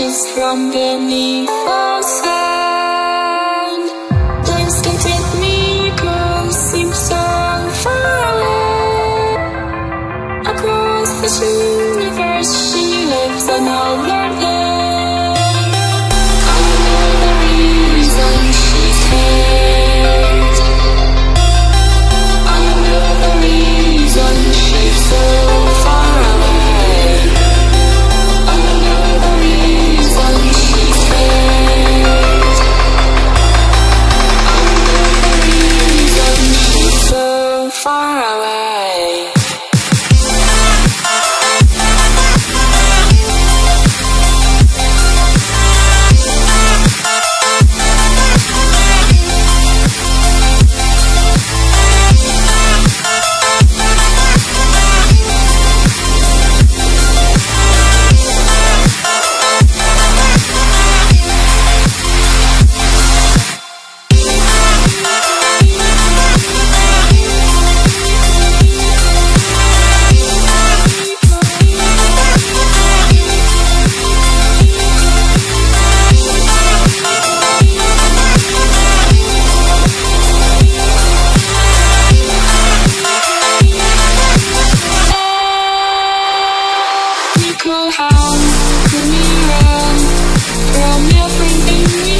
Just from beneath us. Come around, me round, me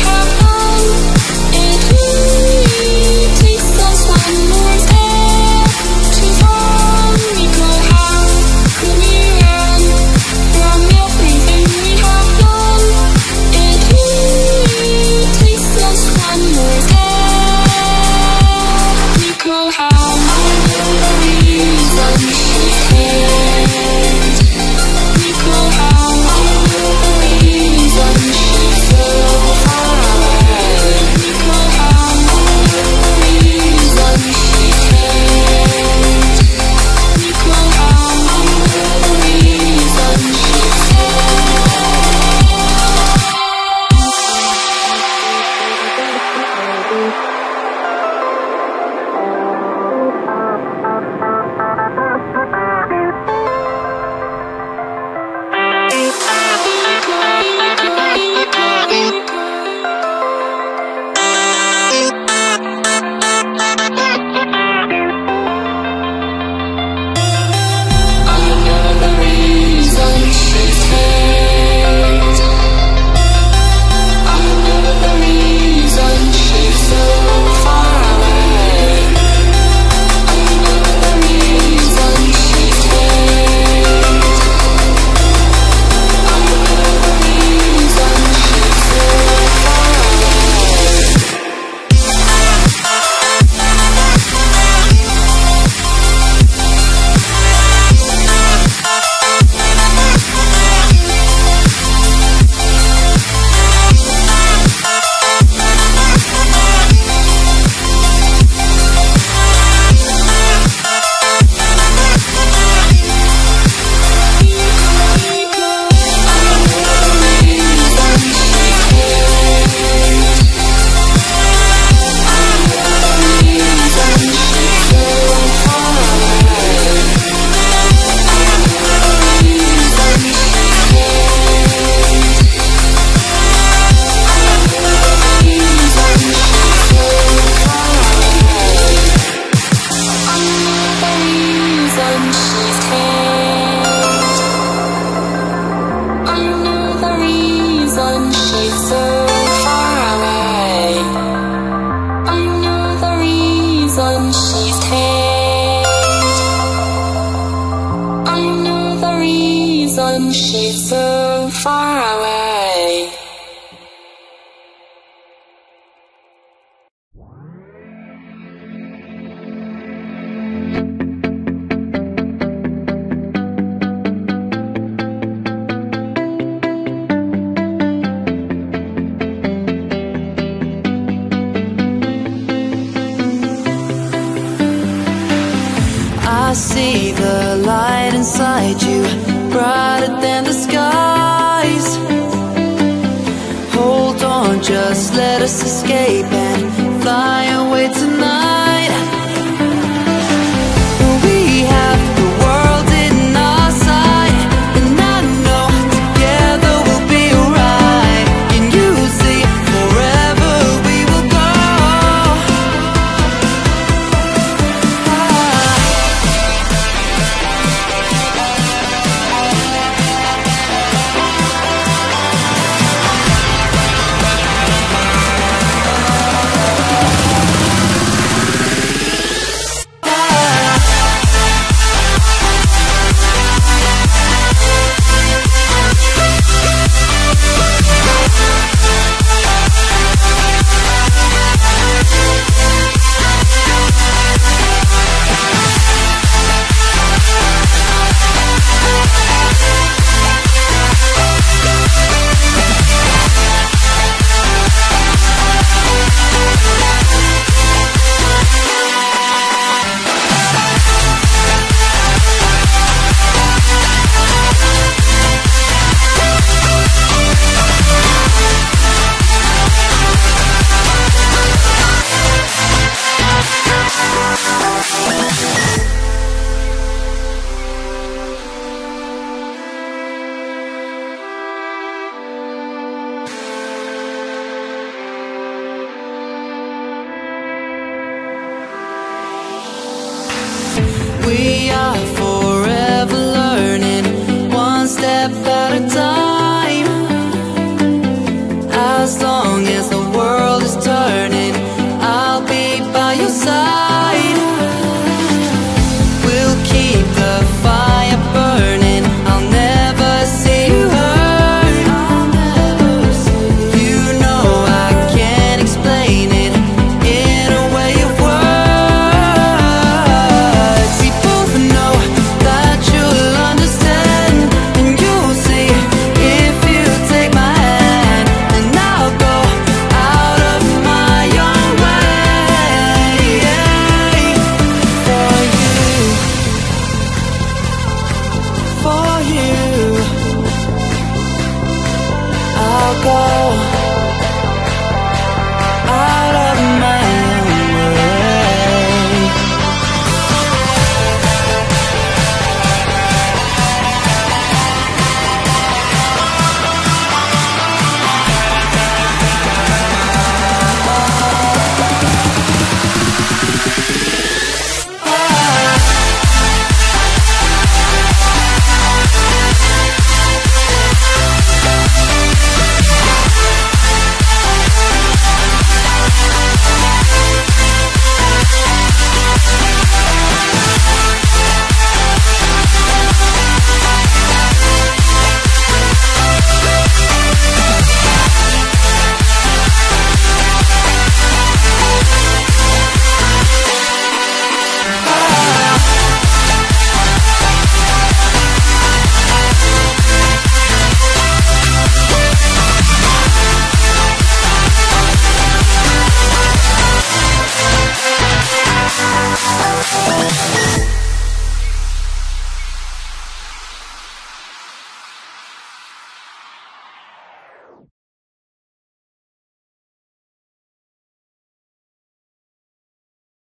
she's so far away. let us escape. Long as the